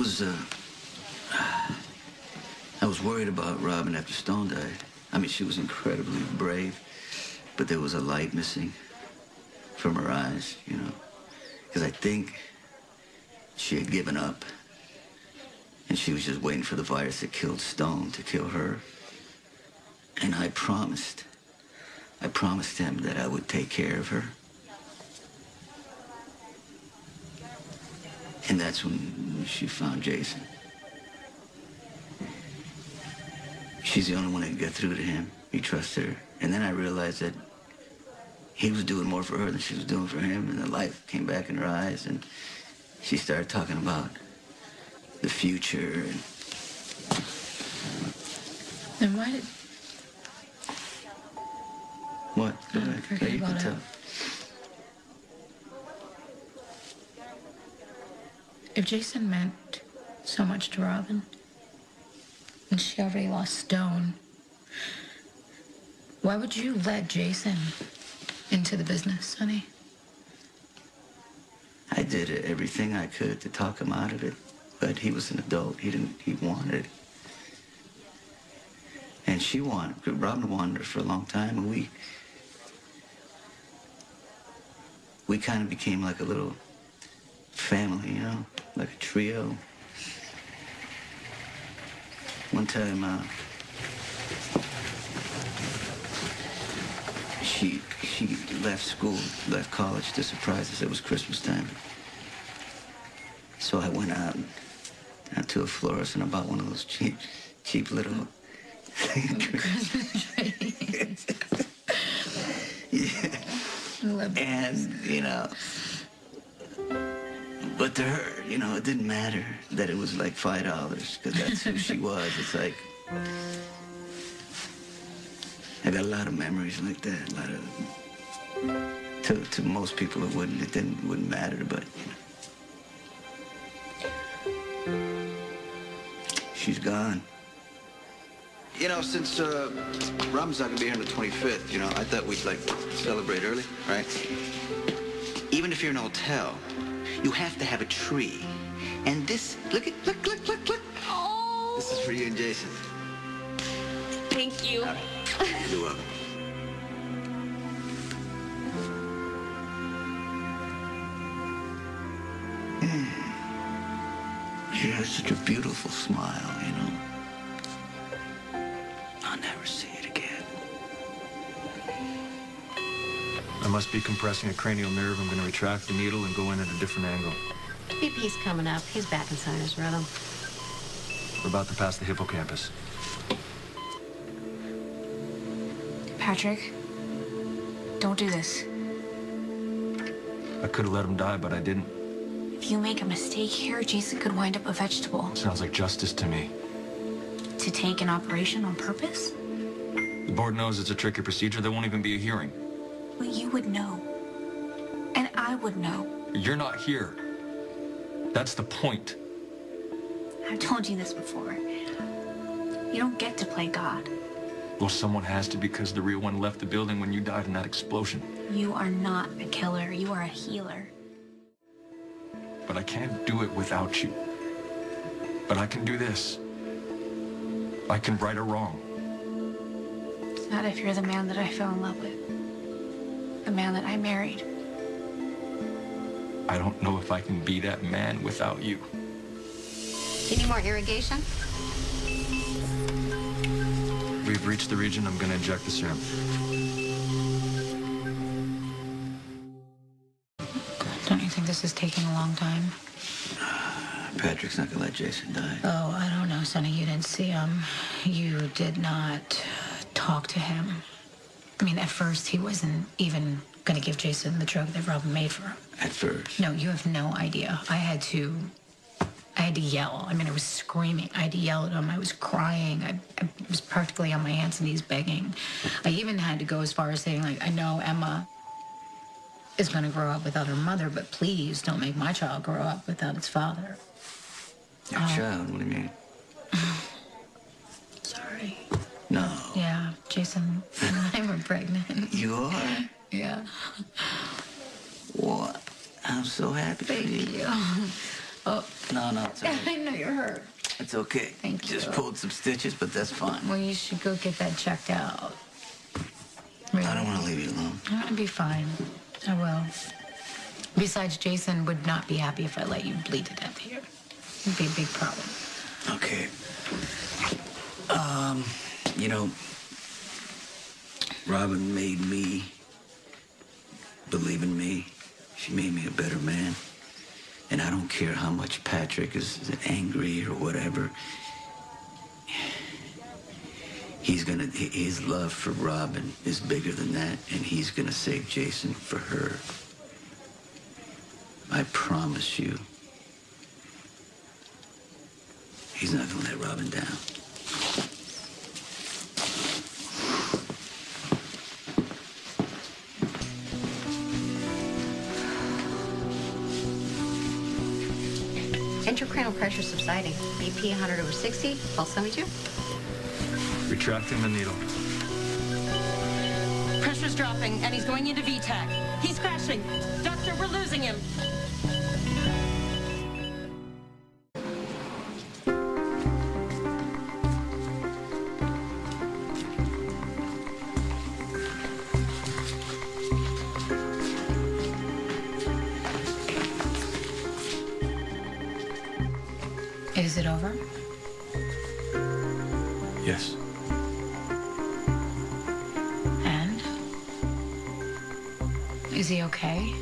was, uh, I was worried about Robin after Stone died. I mean, she was incredibly brave, but there was a light missing from her eyes, you know. Because I think she had given up. And she was just waiting for the virus that killed Stone to kill her. And I promised, I promised him that I would take care of her. And that's when she found Jason. She's the only one that could get through to him. He trusts her. And then I realized that he was doing more for her than she was doing for him. And the light came back in her eyes. And she started talking about the future. And Then why did... what? Go ahead. Yeah, you can about it. If Jason meant so much to Robin, and she already lost Stone, why would you let Jason into the business, honey? I did everything I could to talk him out of it, but he was an adult. He didn't. He wanted it, and she wanted. Robin wanted it for a long time, and we we kind of became like a little family, you know, like a trio. One time, uh, she she left school, left college to surprise us. It was Christmas time. So I went out, out to a florist and I bought one of those cheap, cheap little. yeah. And you know, to her, you know, it didn't matter that it was like five dollars because that's who she was. It's like I got a lot of memories like that. A lot of to to most people it wouldn't it didn't wouldn't matter, but you know. she's gone. You know, since uh, Robin's not gonna be here on the 25th, you know, I thought we'd like celebrate early, right? Even if you're in a hotel, you have to have a tree. And this, look at, look, look, look, look. Oh, This is for you and Jason. thank you. You're welcome. Mm. She has such a beautiful smile, you know. I'll never see it must be compressing a cranial nerve. I'm going to retract the needle and go in at a different angle. BP's coming up. He's back in sinus rhythm. We're about to pass the hippocampus. Patrick, don't do this. I could have let him die, but I didn't. If you make a mistake here, Jason could wind up a vegetable. Sounds like justice to me. To take an operation on purpose? The board knows it's a tricky procedure. There won't even be a hearing. Well, you would know. And I would know. You're not here. That's the point. I've told you this before. You don't get to play God. Well, someone has to because the real one left the building when you died in that explosion. You are not a killer. You are a healer. But I can't do it without you. But I can do this. I can right a wrong. Not if you're the man that I fell in love with. The man that I married. I don't know if I can be that man without you. Any more irrigation? We've reached the region. I'm going to inject the serum. Don't you think this is taking a long time? Patrick's not gonna let Jason die. Oh, I don't know, Sonny. You didn't see him. You did not talk to him. I mean, at first, he wasn't even going to give Jason the drug that Robin made for him. At first. No, you have no idea. I had to. I had to yell. I mean, I was screaming. I had to yell at him. I was crying. I, I was practically on my hands and knees begging. I even had to go as far as saying, like, I know Emma is going to grow up without her mother, but please don't make my child grow up without its father. Your uh, child, what do you mean? No. Yeah, Jason and I were pregnant. You are? Yeah. What? I'm so happy for Thank you. you. Oh, No, no, it's okay. I know you're hurt. It's okay. Thank Just you. Just pulled some stitches, but that's fine. Well, you should go get that checked out. Really. I don't want to leave you alone. I'll be fine. I will. Besides, Jason would not be happy if I let you bleed to death here. It'd be a big problem. Okay. Um, you know, Robin made me believe in me. She made me a better man. And I don't care how much Patrick is angry or whatever. He's gonna, his love for Robin is bigger than that, and he's gonna save Jason for her. I promise you. He's not gonna let Robin down. Intracranial pressure subsiding. BP 100 over 60, pulse 72. Retracting the needle. Pressure's dropping, and he's going into V-tach. He's crashing. Doctor, we're losing him. Is it over? Yes. And? Is he okay?